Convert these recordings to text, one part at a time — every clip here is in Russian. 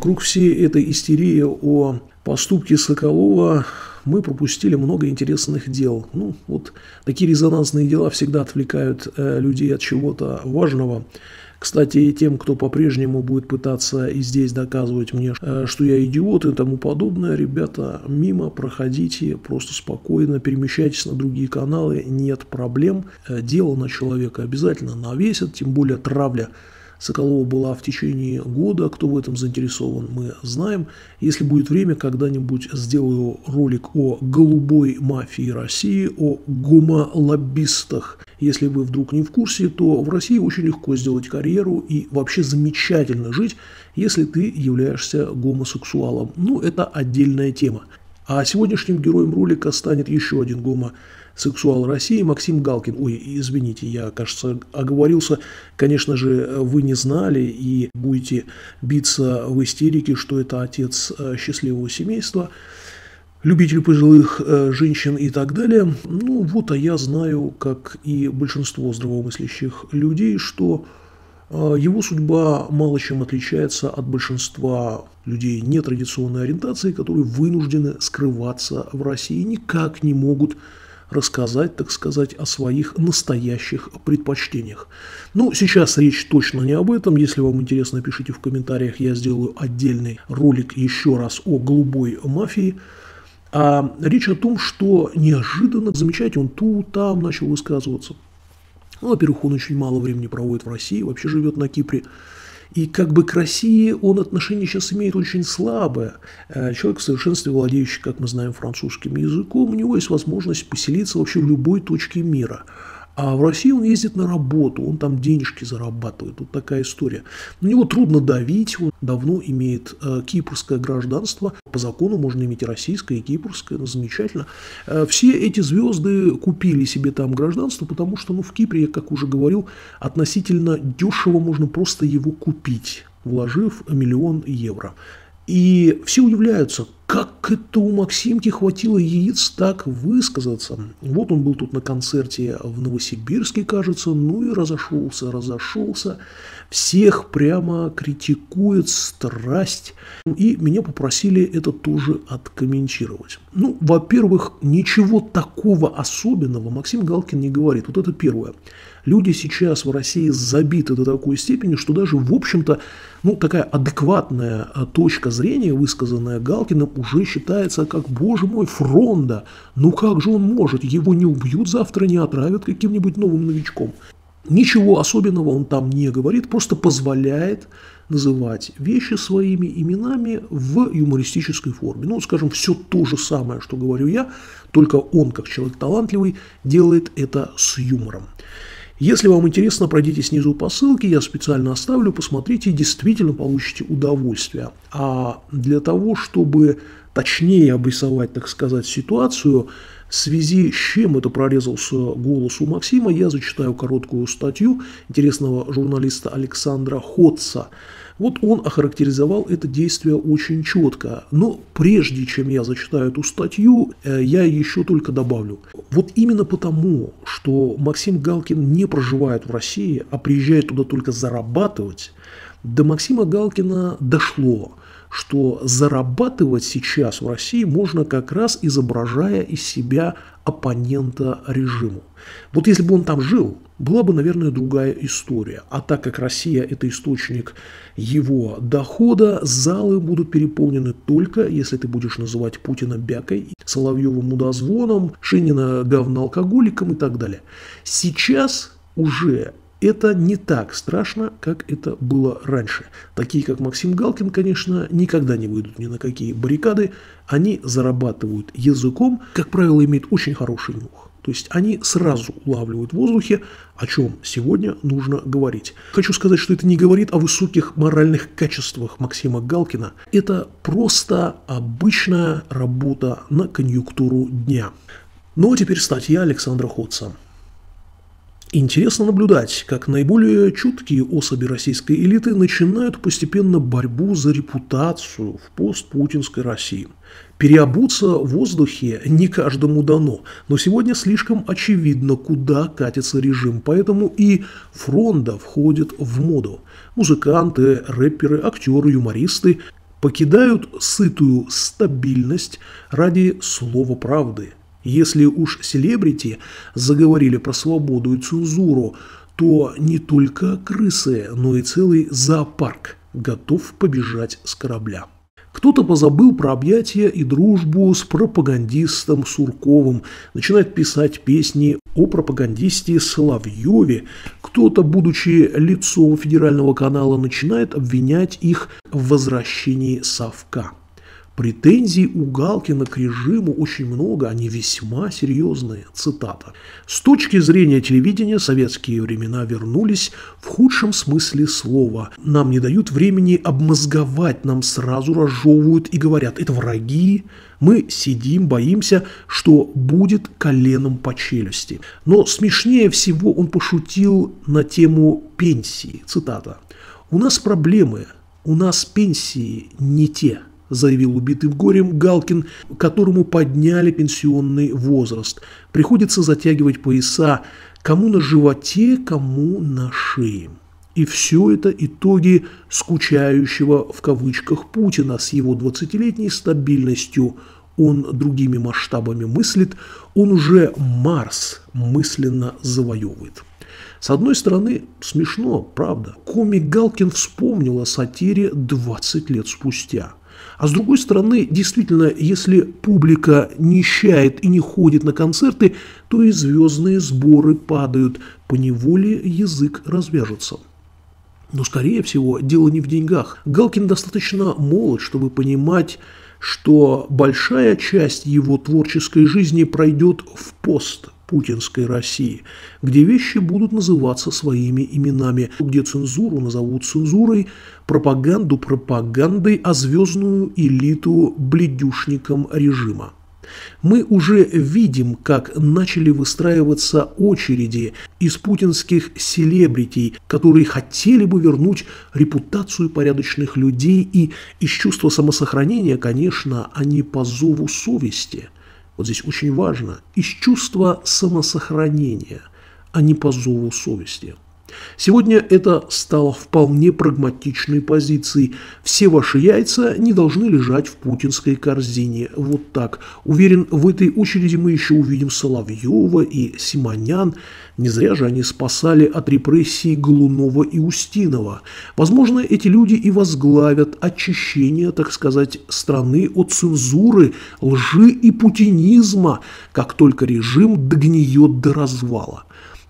Вокруг всей этой истерии о поступке Соколова мы пропустили много интересных дел. Ну, вот такие резонансные дела всегда отвлекают э, людей от чего-то важного. Кстати, тем, кто по-прежнему будет пытаться и здесь доказывать мне, э, что я идиот и тому подобное, ребята, мимо проходите, просто спокойно перемещайтесь на другие каналы, нет проблем. Э, дело на человека обязательно навесят, тем более травля Соколова была в течение года. Кто в этом заинтересован, мы знаем. Если будет время, когда-нибудь сделаю ролик о голубой мафии России, о гомолоббистах. Если вы вдруг не в курсе, то в России очень легко сделать карьеру и вообще замечательно жить, если ты являешься гомосексуалом. Ну, это отдельная тема. А сегодняшним героем ролика станет еще один гомосексуал России Максим Галкин. Ой, извините, я, кажется, оговорился. Конечно же, вы не знали и будете биться в истерике, что это отец э, счастливого семейства, любитель пожилых э, женщин и так далее. Ну вот, а я знаю, как и большинство здравомыслящих людей, что а, его судьба мало чем отличается от большинства людей нетрадиционной ориентации, которые вынуждены скрываться в России, никак не могут рассказать, так сказать, о своих настоящих предпочтениях. Ну, сейчас речь точно не об этом. Если вам интересно, пишите в комментариях, я сделаю отдельный ролик еще раз о голубой мафии. А речь о том, что неожиданно, замечайте, он тут, там начал высказываться – ну, во-первых, он очень мало времени проводит в России, вообще живет на Кипре. И как бы к России он отношение сейчас имеет очень слабое. Э, человек в совершенстве владеющий, как мы знаем, французским языком, у него есть возможность поселиться вообще в любой точке мира – а в России он ездит на работу, он там денежки зарабатывает. Вот такая история. На него трудно давить, он давно имеет э, кипрское гражданство. По закону можно иметь и российское, и кипрское, ну, замечательно. Э, все эти звезды купили себе там гражданство, потому что ну, в Кипре, как уже говорил, относительно дешево можно просто его купить, вложив миллион евро. И все удивляются, как это у Максимки хватило яиц так высказаться. Вот он был тут на концерте в Новосибирске, кажется, ну и разошелся, разошелся. Всех прямо критикует страсть. И меня попросили это тоже откомментировать. Ну, во-первых, ничего такого особенного Максим Галкин не говорит. Вот это первое. Люди сейчас в России забиты до такой степени, что даже, в общем-то, ну, такая адекватная а, точка зрения, высказанная Галкиным, уже считается как, боже мой, фронда. Ну как же он может? Его не убьют завтра, не отравят каким-нибудь новым новичком. Ничего особенного он там не говорит, просто позволяет называть вещи своими именами в юмористической форме. Ну, скажем, все то же самое, что говорю я, только он, как человек талантливый, делает это с юмором. Если вам интересно, пройдите снизу по ссылке, я специально оставлю, посмотрите, действительно получите удовольствие. А для того, чтобы точнее обрисовать, так сказать, ситуацию, в связи с чем это прорезался голос у Максима, я зачитаю короткую статью интересного журналиста Александра Ходца – вот он охарактеризовал это действие очень четко. Но прежде чем я зачитаю эту статью, э, я еще только добавлю. Вот именно потому, что Максим Галкин не проживает в России, а приезжает туда только зарабатывать, до Максима Галкина дошло, что зарабатывать сейчас в России можно как раз изображая из себя оппонента режиму. Вот если бы он там жил, была бы, наверное, другая история. А так как Россия – это источник его дохода, залы будут переполнены только, если ты будешь называть Путина бякой, Соловьевым мудозвоном, Шинина говноалкоголиком и так далее. Сейчас уже это не так страшно, как это было раньше. Такие, как Максим Галкин, конечно, никогда не выйдут ни на какие баррикады. Они зарабатывают языком, как правило, имеют очень хороший нюх. То есть они сразу улавливают в воздухе, о чем сегодня нужно говорить. Хочу сказать, что это не говорит о высоких моральных качествах Максима Галкина. Это просто обычная работа на конъюнктуру дня. Ну а теперь статья Александра Ходца. Интересно наблюдать, как наиболее чуткие особи российской элиты начинают постепенно борьбу за репутацию в постпутинской России. Переобуться в воздухе не каждому дано, но сегодня слишком очевидно, куда катится режим, поэтому и фронта входит в моду. Музыканты, рэперы, актеры, юмористы покидают сытую стабильность ради слова правды. Если уж селебрити заговорили про свободу и цензуру, то не только крысы, но и целый зоопарк готов побежать с корабля. Кто-то позабыл про объятия и дружбу с пропагандистом Сурковым, начинает писать песни о пропагандисте Соловьеве. Кто-то, будучи лицом федерального канала, начинает обвинять их в возвращении совка. Претензий у Галкина к режиму очень много, они весьма серьезные. Цитата. «С точки зрения телевидения советские времена вернулись в худшем смысле слова. Нам не дают времени обмозговать, нам сразу разжевывают и говорят, это враги, мы сидим, боимся, что будет коленом по челюсти. Но смешнее всего он пошутил на тему пенсии. Цитата. «У нас проблемы, у нас пенсии не те» заявил убитым горем Галкин, которому подняли пенсионный возраст. Приходится затягивать пояса, кому на животе, кому на шее. И все это итоги скучающего в кавычках Путина с его 20-летней стабильностью. Он другими масштабами мыслит, он уже Марс мысленно завоевывает. С одной стороны, смешно, правда. Комик Галкин вспомнил о сатире 20 лет спустя – а с другой стороны, действительно, если публика нищает и не ходит на концерты, то и звездные сборы падают, по неволе язык развяжется. Но, скорее всего, дело не в деньгах. Галкин достаточно молод, чтобы понимать, что большая часть его творческой жизни пройдет в пост путинской России, где вещи будут называться своими именами, где цензуру назовут цензурой, пропаганду пропагандой, а звездную элиту бледюшником режима. Мы уже видим, как начали выстраиваться очереди из путинских селебритий, которые хотели бы вернуть репутацию порядочных людей и из чувства самосохранения, конечно, а не по зову совести – вот здесь очень важно, из чувства самосохранения, а не по зову совести. Сегодня это стало вполне прагматичной позицией. Все ваши яйца не должны лежать в путинской корзине. Вот так. Уверен, в этой очереди мы еще увидим Соловьева и Симонян. Не зря же они спасали от репрессий Голунова и Устинова. Возможно, эти люди и возглавят очищение, так сказать, страны от цензуры, лжи и путинизма, как только режим догниет до развала.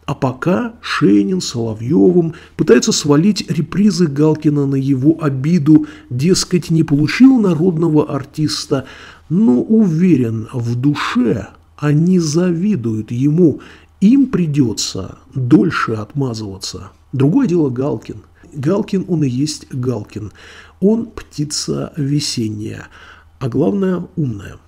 А пока Шейнин Соловьевым пытаются свалить репризы Галкина на его обиду, дескать, не получил народного артиста, но уверен, в душе они завидуют ему, им придется дольше отмазываться. Другое дело Галкин. Галкин, он и есть Галкин. Он птица весенняя, а главное умная.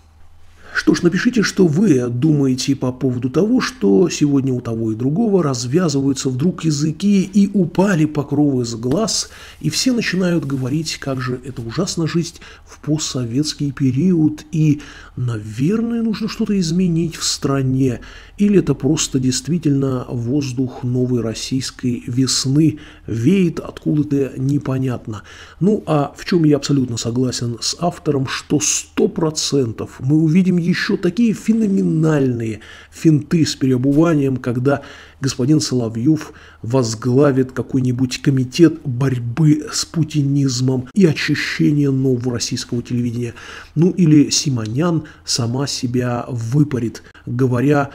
Что ж, напишите, что вы думаете по поводу того, что сегодня у того и другого развязываются вдруг языки и упали покровы с глаз, и все начинают говорить, как же это ужасно жить в постсоветский период, и, наверное, нужно что-то изменить в стране, или это просто действительно воздух новой российской весны веет откуда-то непонятно. Ну, а в чем я абсолютно согласен с автором, что сто процентов мы увидим еще такие феноменальные финты с переобуванием, когда господин Соловьев возглавит какой-нибудь комитет борьбы с путинизмом и очищения нового российского телевидения. Ну или Симонян сама себя выпарит, говоря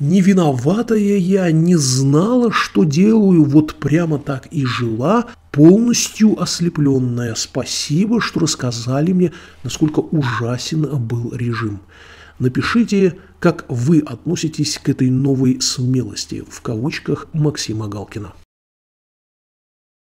не виноватая я, не знала, что делаю, вот прямо так и жила, полностью ослепленная. Спасибо, что рассказали мне, насколько ужасен был режим. Напишите, как вы относитесь к этой новой смелости, в кавычках, Максима Галкина.